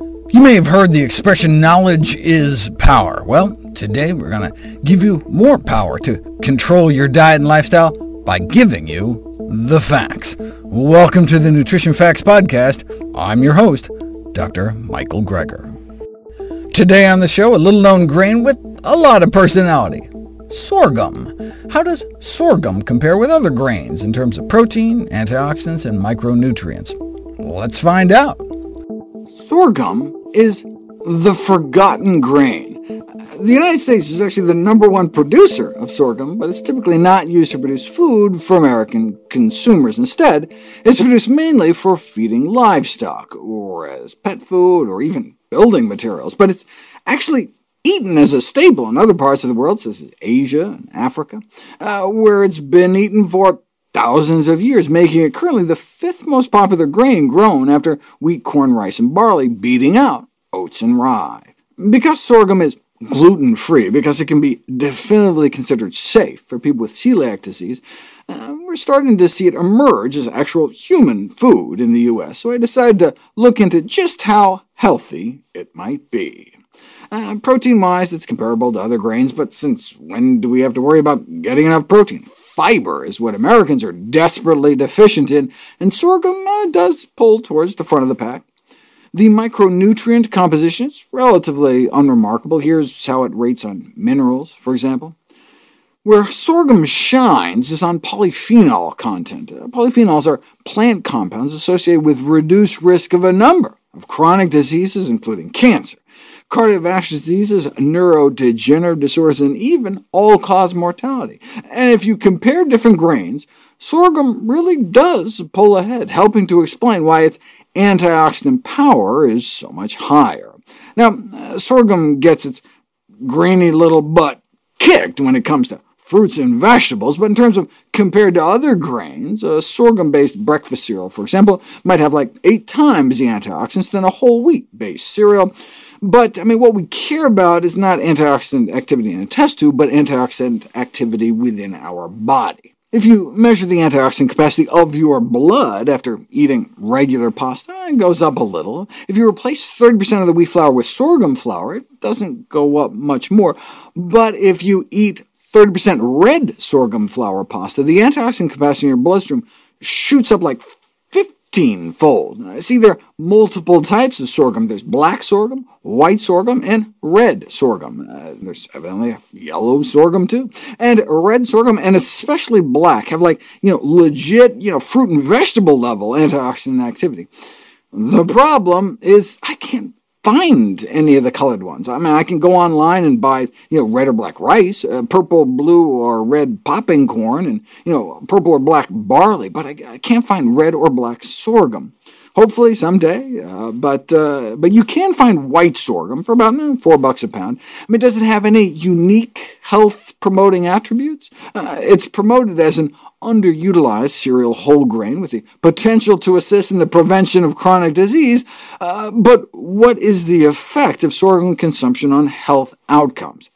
You may have heard the expression, knowledge is power. Well, today we're going to give you more power to control your diet and lifestyle by giving you the facts. Welcome to the Nutrition Facts Podcast. I'm your host, Dr. Michael Greger. Today on the show, a little-known grain with a lot of personality, sorghum. How does sorghum compare with other grains in terms of protein, antioxidants, and micronutrients? Let's find out. Sorghum is the forgotten grain. The United States is actually the number one producer of sorghum, but it's typically not used to produce food for American consumers. Instead, it's produced mainly for feeding livestock, or as pet food, or even building materials. But it's actually eaten as a staple in other parts of the world, such as Asia and Africa, uh, where it's been eaten for thousands of years, making it currently the fifth most popular grain grown after wheat, corn, rice, and barley, beating out oats and rye. Because sorghum is gluten-free, because it can be definitively considered safe for people with celiac disease, uh, we're starting to see it emerge as actual human food in the U.S., so I decided to look into just how healthy it might be. Uh, Protein-wise, it's comparable to other grains, but since when do we have to worry about getting enough protein? Fiber is what Americans are desperately deficient in, and sorghum uh, does pull towards the front of the pack. The micronutrient composition is relatively unremarkable. Here's how it rates on minerals, for example. Where sorghum shines is on polyphenol content. Uh, polyphenols are plant compounds associated with reduced risk of a number of chronic diseases, including cancer, cardiovascular diseases, neurodegenerative disorders, and even all-cause mortality. And if you compare different grains, sorghum really does pull ahead, helping to explain why its antioxidant power is so much higher. Now, uh, sorghum gets its grainy little butt kicked when it comes to fruits and vegetables, but in terms of compared to other grains, a sorghum-based breakfast cereal, for example, might have like eight times the antioxidants than a whole wheat-based cereal. But I mean, what we care about is not antioxidant activity in a test tube, but antioxidant activity within our body. If you measure the antioxidant capacity of your blood after eating regular pasta, it goes up a little. If you replace 30% of the wheat flour with sorghum flour, it doesn't go up much more. But if you eat 30% red sorghum flour pasta, the antioxidant capacity in your bloodstream shoots up like 15-fold. See, there are multiple types of sorghum. There's black sorghum, white sorghum, and red sorghum. Uh, there's evidently yellow sorghum, too. And red sorghum, and especially black, have like, you know, legit, you know, fruit and vegetable level antioxidant activity. The problem is I can't find any of the colored ones. I mean, I can go online and buy, you know, red or black rice, uh, purple, blue, or red popping corn, and, you know, purple or black barley, but I, I can't find red or black sorghum. Hopefully someday, uh, but, uh, but you can find white sorghum for about eh, four bucks a pound. I mean, does it have any unique health-promoting attributes? Uh, it's promoted as an underutilized cereal whole grain with the potential to assist in the prevention of chronic disease, uh, but what is the effect of sorghum consumption on health outcomes?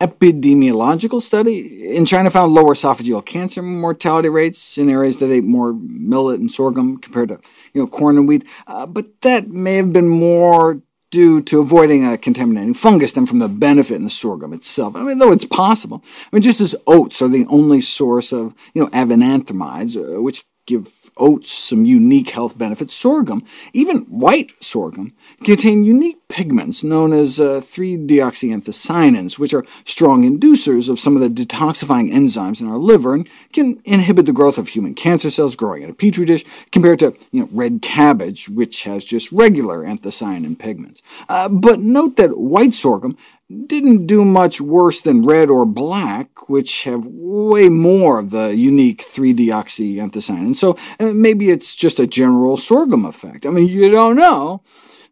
Epidemiological study in China found lower esophageal cancer mortality rates in areas that ate more millet and sorghum compared to you know, corn and wheat, uh, but that may have been more due to avoiding a contaminating fungus than from the benefit in the sorghum itself. I mean, though it's possible. I mean, just as oats are the only source of you know, avenanthramides, uh, which give oats some unique health benefits. Sorghum, even white sorghum, contain unique pigments known as uh, 3-deoxyanthocyanins, which are strong inducers of some of the detoxifying enzymes in our liver and can inhibit the growth of human cancer cells growing in a petri dish, compared to you know, red cabbage, which has just regular anthocyanin pigments. Uh, but note that white sorghum didn't do much worse than red or black, which have way more of the unique 3-deoxyanthocyanin. So uh, maybe it's just a general sorghum effect. I mean, you don't know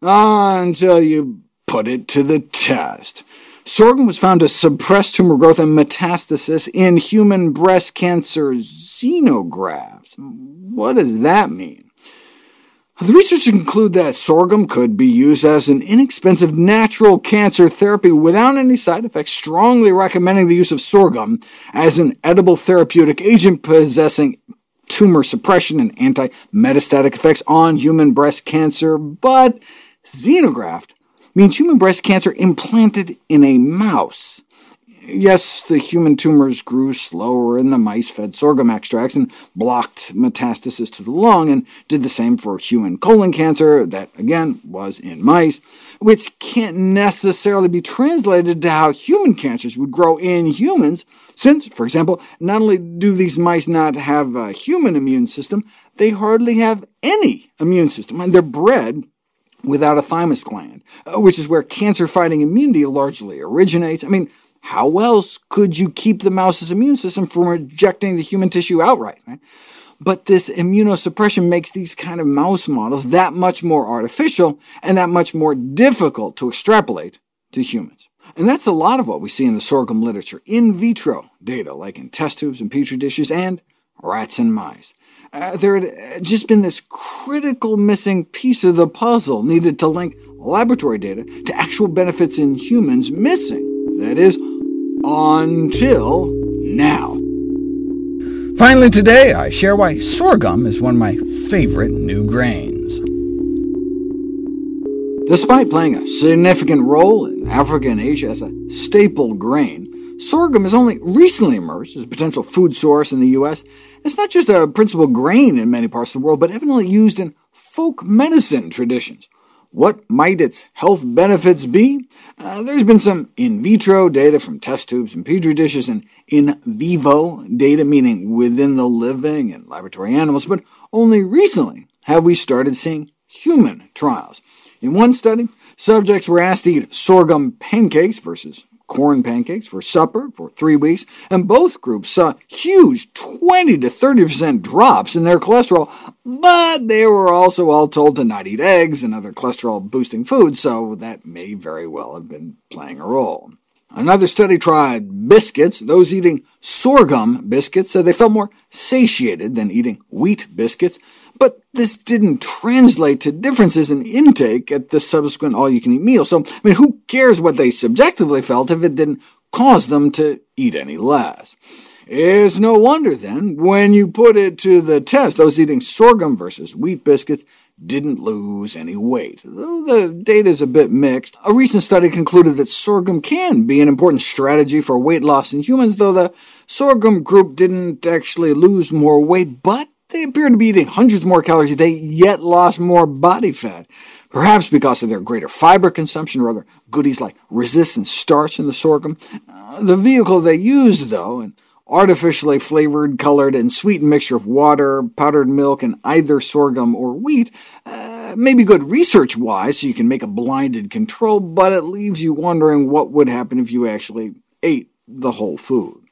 Ah, until you put it to the test. Sorghum was found to suppress tumor growth and metastasis in human breast cancer xenografts. What does that mean? The researchers conclude that sorghum could be used as an inexpensive natural cancer therapy without any side effects, strongly recommending the use of sorghum as an edible therapeutic agent possessing tumor suppression and anti-metastatic effects on human breast cancer, but xenograft means human breast cancer implanted in a mouse. Yes, the human tumors grew slower, and the mice fed sorghum extracts and blocked metastasis to the lung, and did the same for human colon cancer, that again was in mice, which can't necessarily be translated to how human cancers would grow in humans, since, for example, not only do these mice not have a human immune system, they hardly have any immune system, and they're bred without a thymus gland, uh, which is where cancer-fighting immunity largely originates. I mean, how else could you keep the mouse's immune system from rejecting the human tissue outright? Right? But this immunosuppression makes these kind of mouse models that much more artificial and that much more difficult to extrapolate to humans. And that's a lot of what we see in the sorghum literature, in vitro data, like in test tubes and petri dishes, and rats and mice. Uh, there had just been this critical missing piece of the puzzle needed to link laboratory data to actual benefits in humans missing. That is, until now. Finally today, I share why sorghum is one of my favorite new grains. Despite playing a significant role in Africa and Asia as a staple grain, sorghum has only recently emerged as a potential food source in the U.S. It's not just a principal grain in many parts of the world, but evidently used in folk medicine traditions. What might its health benefits be? Uh, there's been some in vitro data from test tubes and petri dishes, and in vivo data, meaning within the living and laboratory animals, but only recently have we started seeing human trials. In one study, subjects were asked to eat sorghum pancakes versus corn pancakes for supper for three weeks, and both groups saw huge 20 to 30% drops in their cholesterol, but they were also all told to not eat eggs and other cholesterol-boosting foods, so that may very well have been playing a role. Another study tried biscuits. Those eating sorghum biscuits said they felt more satiated than eating wheat biscuits, but this didn't translate to differences in intake at the subsequent all-you-can-eat meal, so I mean, who cares what they subjectively felt if it didn't cause them to eat any less? It's no wonder, then, when you put it to the test, those eating sorghum versus wheat biscuits didn't lose any weight. Though the data is a bit mixed, a recent study concluded that sorghum can be an important strategy for weight loss in humans, though the sorghum group didn't actually lose more weight, but they appear to be eating hundreds more calories a day, yet lost more body fat, perhaps because of their greater fiber consumption or other goodies like resistant starch in the sorghum. Uh, the vehicle they used, though, an artificially flavored, colored, and sweetened mixture of water, powdered milk, and either sorghum or wheat, uh, may be good research-wise, so you can make a blinded control, but it leaves you wondering what would happen if you actually ate the whole food.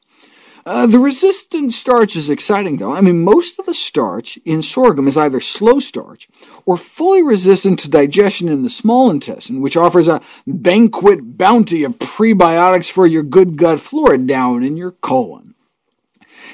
Uh, the resistant starch is exciting, though. I mean, most of the starch in sorghum is either slow starch or fully resistant to digestion in the small intestine, which offers a banquet bounty of prebiotics for your good gut flora down in your colon.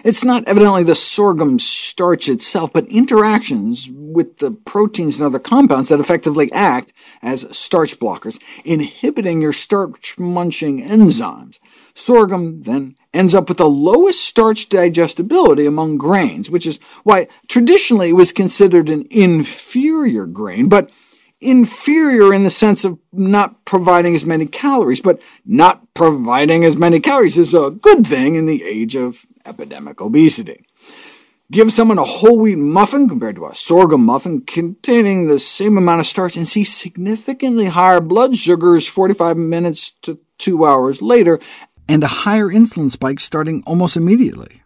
It's not evidently the sorghum starch itself, but interactions with the proteins and other compounds that effectively act as starch blockers, inhibiting your starch-munching enzymes. Sorghum then ends up with the lowest starch digestibility among grains, which is why traditionally it was considered an inferior grain, but inferior in the sense of not providing as many calories, but not providing as many calories is a good thing in the age of epidemic obesity. Give someone a whole wheat muffin compared to a sorghum muffin containing the same amount of starch and see significantly higher blood sugars 45 minutes to two hours later, and a higher insulin spike starting almost immediately.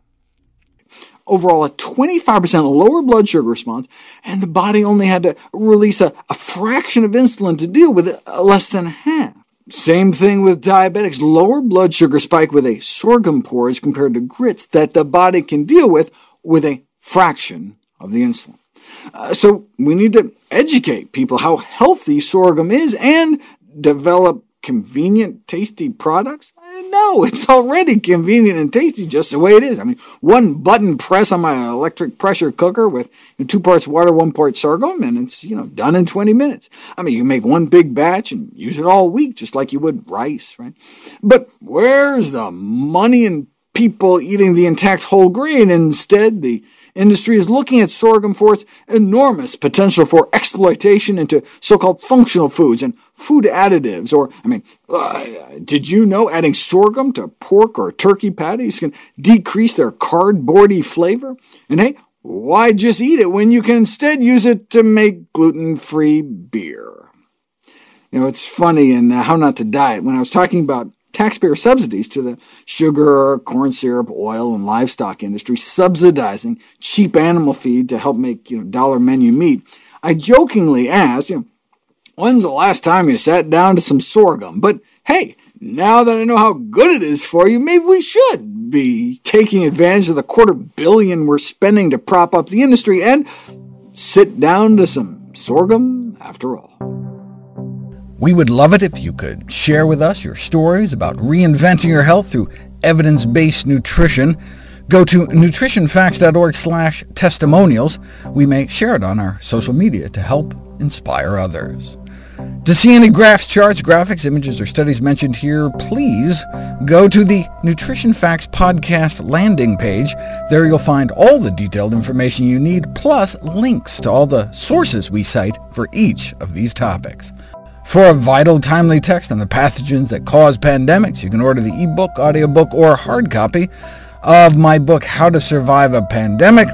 Overall, a 25% lower blood sugar response, and the body only had to release a, a fraction of insulin to deal with it, uh, less than half. Same thing with diabetics, lower blood sugar spike with a sorghum porridge compared to grits that the body can deal with with a fraction of the insulin. Uh, so we need to educate people how healthy sorghum is and develop convenient, tasty products? It's already convenient and tasty just the way it is. I mean, one button press on my electric pressure cooker with two parts water, one part sorghum, and it's you know done in 20 minutes. I mean, you can make one big batch and use it all week, just like you would rice, right? But where's the money and people eating the intact whole grain. Instead, the industry is looking at sorghum for its enormous potential for exploitation into so-called functional foods and food additives. Or, I mean, uh, did you know adding sorghum to pork or turkey patties can decrease their cardboardy flavor? And hey, why just eat it when you can instead use it to make gluten-free beer? You know, it's funny uh, How Not to Diet, when I was talking about taxpayer subsidies to the sugar, corn syrup, oil, and livestock industry, subsidizing cheap animal feed to help make you know, dollar menu meat. I jokingly asked, you know, when's the last time you sat down to some sorghum? But hey, now that I know how good it is for you, maybe we should be taking advantage of the quarter billion we're spending to prop up the industry and sit down to some sorghum after all. We would love it if you could share with us your stories about reinventing your health through evidence-based nutrition. Go to nutritionfacts.org slash testimonials. We may share it on our social media to help inspire others. To see any graphs, charts, graphics, images, or studies mentioned here, please go to the Nutrition Facts podcast landing page. There you'll find all the detailed information you need, plus links to all the sources we cite for each of these topics. For a vital, timely text on the pathogens that cause pandemics, you can order the ebook, audiobook, or hard copy of my book, How to Survive a Pandemic.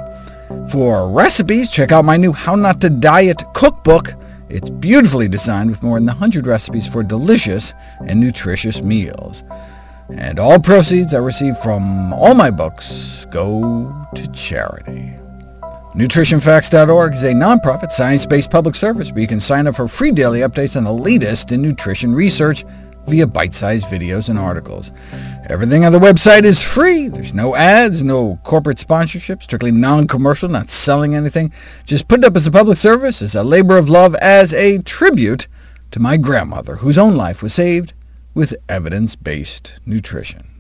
For recipes, check out my new How Not to Diet cookbook. It's beautifully designed with more than 100 recipes for delicious and nutritious meals. And all proceeds I receive from all my books go to charity. NutritionFacts.org is a nonprofit, science-based public service where you can sign up for free daily updates on the latest in nutrition research via bite-sized videos and articles. Everything on the website is free. There's no ads, no corporate sponsorship, strictly non-commercial, not selling anything. Just put it up as a public service, as a labor of love, as a tribute to my grandmother, whose own life was saved with evidence-based nutrition.